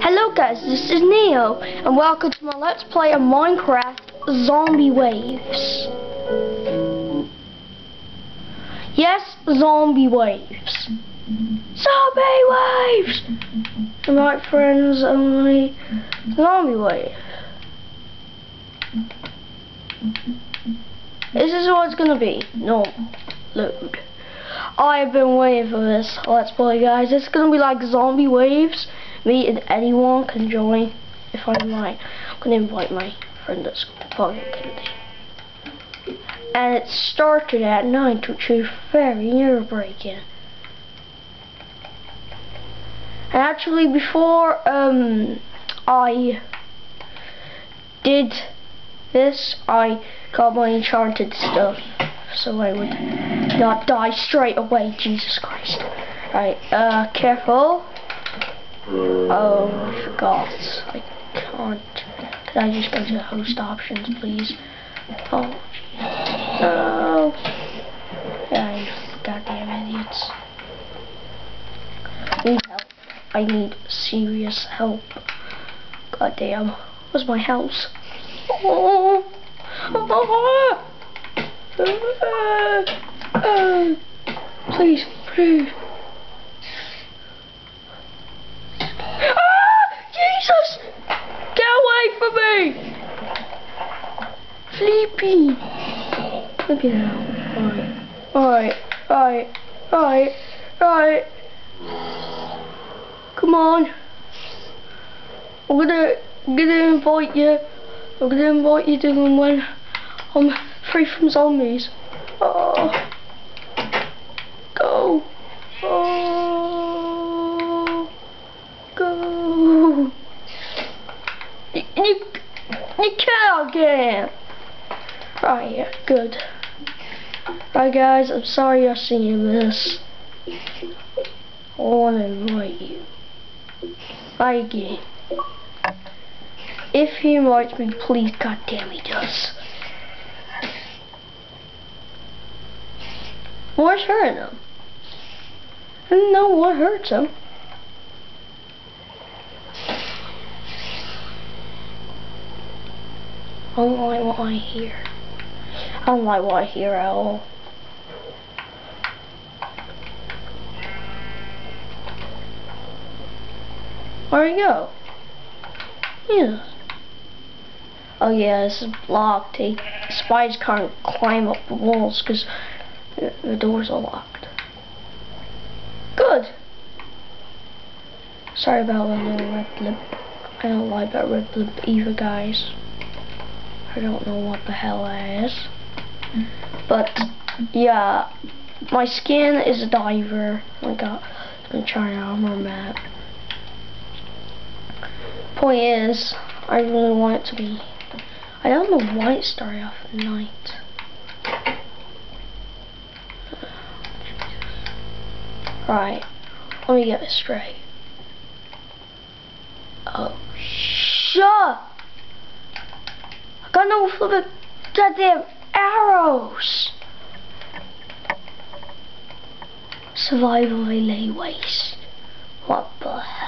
Hello guys, this is Neo, and welcome to my Let's Play of Minecraft Zombie Waves. Yes, zombie waves. Zombie waves! Right friends, only zombie wave. This is what it's gonna be. No, Load. I've been waiting for this Let's Play guys. It's gonna be like zombie waves. Me and anyone can join if I'm like. I'm gonna invite my friend that's fucking Kennedy. And it started at night, which is very nerve breaking. And actually before um I did this I got my enchanted stuff so I would not die straight away, Jesus Christ. Right, uh careful. Oh, I forgot. I can't. Could I just go to host options, please? Oh. No. Yeah, goddamn idiots. I need help. I need serious help. Goddamn. Where's my house? Oh. Oh. Please, please. Jesus! Get away from me! Sleepy! Sleepy now. Alright. Alright. Alright. Alright. Come on. I'm gonna, gonna invite you. I'm gonna invite you to them when I'm free from zombies. Oh. Go. Oh. Go. You, you, you can't again. Right, yeah, good. Right, guys, I'm sorry you're seeing this. I want to invite you. Right again. If he invites me, please, goddamn he does. What's hurting him? I don't know what hurts him. I don't like what I hear. I don't like what I hear at all. Where'd he go? Yeah. Oh yeah, this is blocked. He, spiders can't climb up the walls because the, doors are locked. Good. Sorry about the little red lip. I don't like that red lip either, guys. I don't know what the hell that is. But, yeah. My skin is a diver. Oh my god. I got a China armor map. Point is, I really want it to be. I don't know why it started off at night. Right, let me get this straight. Oh, shut! I got no flipping goddamn arrows! Survival lay waste. What the hell?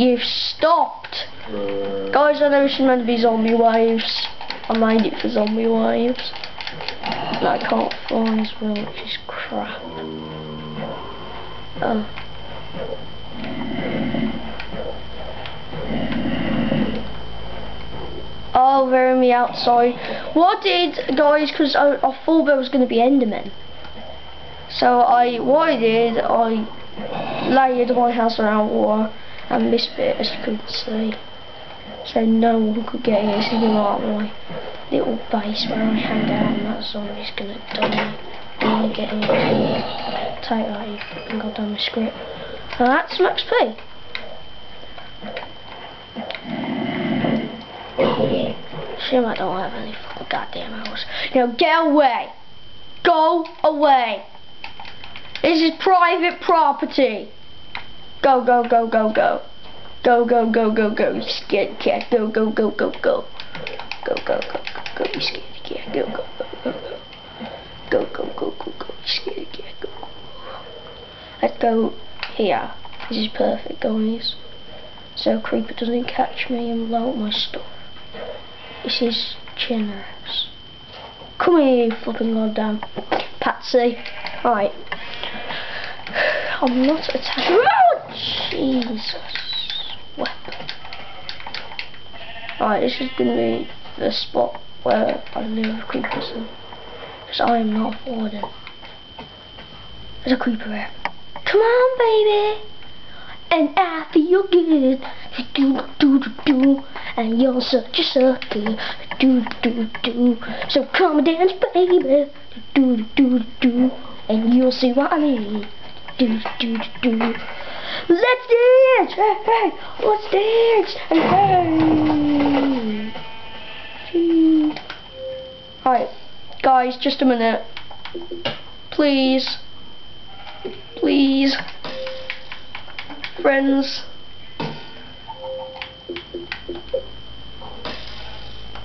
You've stopped. Uh, guys, I know it's meant to be zombie waves. I made it for zombie waves. But I can't find as well, which is crap. Oh. Oh, they're in the outside. What did, guys, because I, I thought there was going to be Endermen. So I, what I did, I layered my house around water and this bit, as you can see. So no one could get in. It's even like my little base where I hang out and that zombie's gonna die. Gonna get in. Take that, you fucking goddamn script. That's some XP. Shame I don't have any fucking goddamn arrows. Now get away. Go away. This is private property. Go, go, go, go, go. Go, go, go, go, go, you scared cat. Go, go, go, go, go. Go, go, go, go, go, you scared cat. Go, go, go, go, go. Go, go, go, go, go, you scared cat. Go, go. Let's go here. This is perfect, guys. So Creeper doesn't catch me and blow up my stuff. This is generous. Come here, you flipping goddamn patsy. Right. I'm not attacking. Jesus. Weapon. Right, this is going to be the spot where I live creepers in. Because I am not warden. There's a creeper there. Come on, baby. And I feel good. Do do do do. And you're such a sucker. Do do do. So come and dance, baby. Do do do do. And you'll see what I mean. Do do do. Let's dance! Hey, hey, let's dance! And hey! Alright, guys, just a minute. Please. Please. Friends.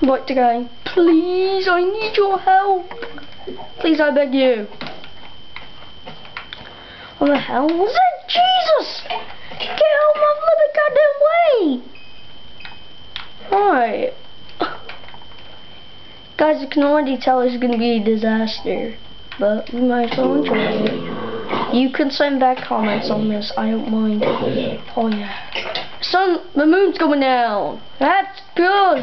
Right to go. Please, I need your help. Please, I beg you. What the hell was it? Jesus! Get out my mother goddamn way! Right. Guys, I can already tell it's gonna be a disaster. But we might as well enjoy it. You can send back comments on this, I don't mind. Oh yeah. Sun, the moon's going down. That's good.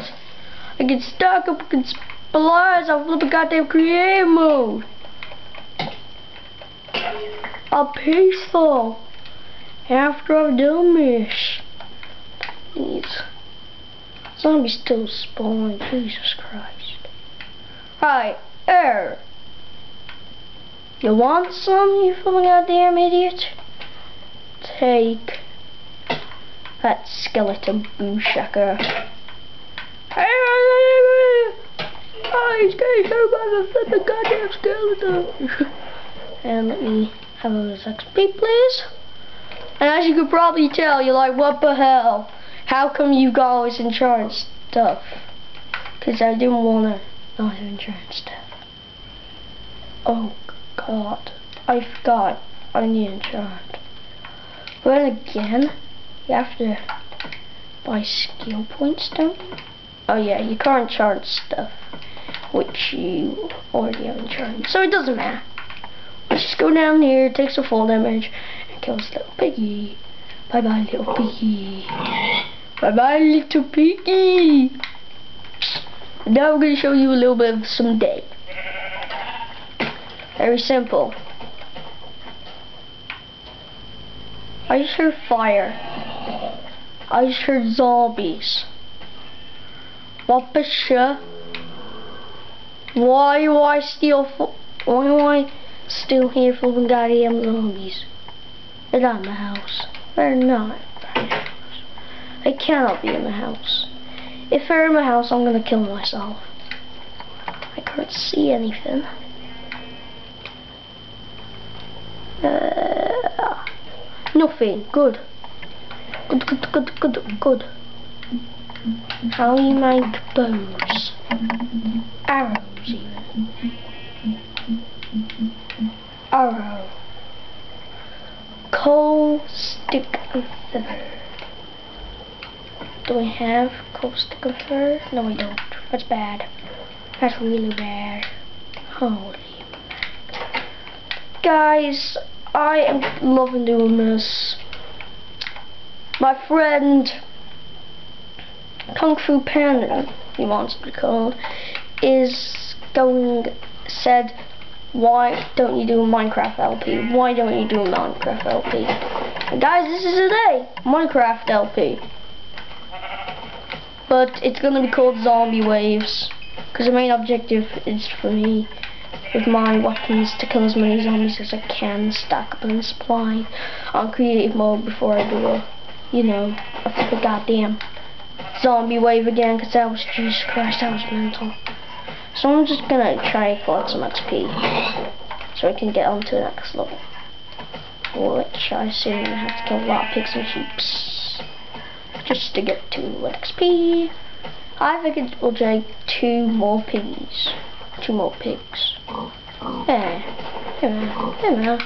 I get stuck up against spillers of the goddamn creative mode. I'm peaceful after I've done this. Please. Zombies still spawning, Jesus Christ. Right, er. You want some, you fucking goddamn idiot? Take that skeleton boomshaka. Oh, he's getting hurt by the goddamn skeleton. and let me have a XP, please. And as you could probably tell, you're like, what the hell? How come you got all this insurance stuff? Because I didn't want to not insurance. Oh, God. I forgot. I need insurance. But again, you have to buy skill points, don't? Oh yeah, you can't charge stuff, which you already have insurance. So it doesn't matter. Let's just go down here, takes some full damage, and kill this little piggy. Bye bye, little piggy. Bye bye, little piggy. Now we're going to show you a little bit of some day. Very simple. I just heard fire. I just heard zombies. What the shit? Why do I steal why do I still here for the goddamn zombies? They're not in the house. They're not in the house. They cannot be in the house. If they're in my house, I'm gonna kill myself. I can't see anything. Uh, nothing. Good. Good, good, good, good, good. How you make bows? Arrows even. Arrow. Coal, stick, and feather. Do we have coal, stick, and? No, we don't. That's bad. That's really bad. Holy Guys, I am loving doing this. My friend Kung Fu Panda, he wants to be called, is going, said, why don't you do a Minecraft LP? Why don't you do a Minecraft LP? And guys, this is a day, Minecraft LP. But it's to be called Zombie Waves, because the main objective is for me with my weapons to kill as many zombies as I can, stack up in supply on creative mode before I do a, you know, a goddamn zombie wave again, because that was, Jesus Christ, that was mental. So I'm just gonna try and collect some XP, so I can get on to the next level. Which I assume I have to kill a lot of pigs and sheep just to get to XP. I think it will take two more piggies. Two more pigs. There. Hey man. Hey man.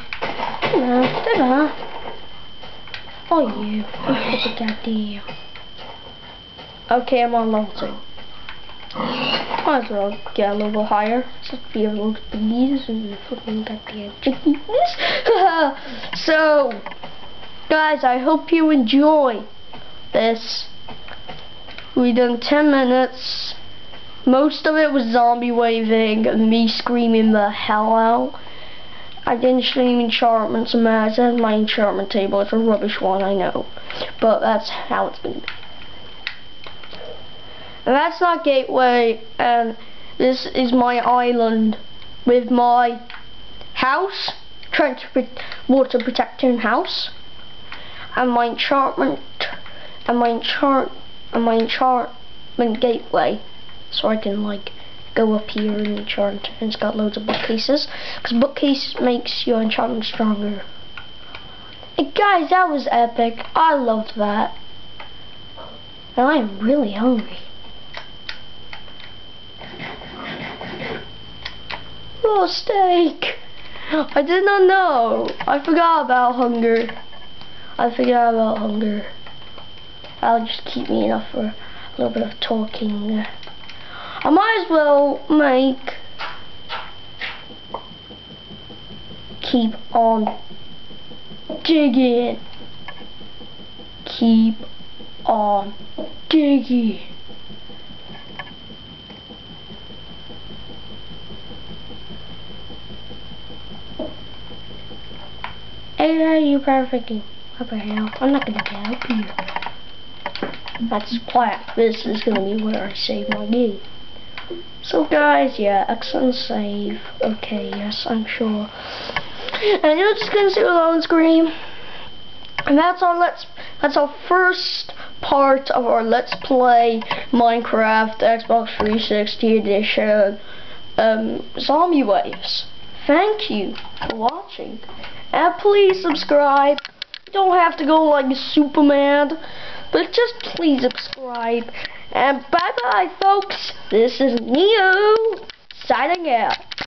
Hey man. Hey man. Oh you. Oh goddamn. Okay, I'm on level two. Might as well get a little higher. Just be a little bees and fucking goddamn chickies. so, guys, I hope you enjoy this. We done 10 minutes. Most of it was zombie waving and me screaming the hell out. I didn't stream enchantments and I my enchantment table. It's a rubbish one, I know. But that's how it's gonna be. And that's not Gateway, and this is my island with my house, trench water protection house, and my enchantment, and my enchant, and my enchantment gateway, so I can like go up here and enchant. And it's got loads of bookcases, because bookcase makes your enchantment stronger. And guys, that was epic. I loved that. And I am really hungry. Oh, steak! I did not know. I forgot about hunger. I forgot about hunger. I'll just keep me enough for a little bit of talking. I might as well make keep on digging. Keep on digging. Hey, you perfectly. What the hell? I'm not gonna help you. That's plat. This is gonna be where I save my game. So guys, yeah, excellent save. Okay, yes, I'm sure. And you're just gonna see a lone screen. And that's our let's that's our first part of our Let's Play Minecraft Xbox 360 edition um, Zombie Waves. Thank you for watching. And please subscribe. You don't have to go like Superman, but just please subscribe. And bye bye, folks. This is Neo signing out.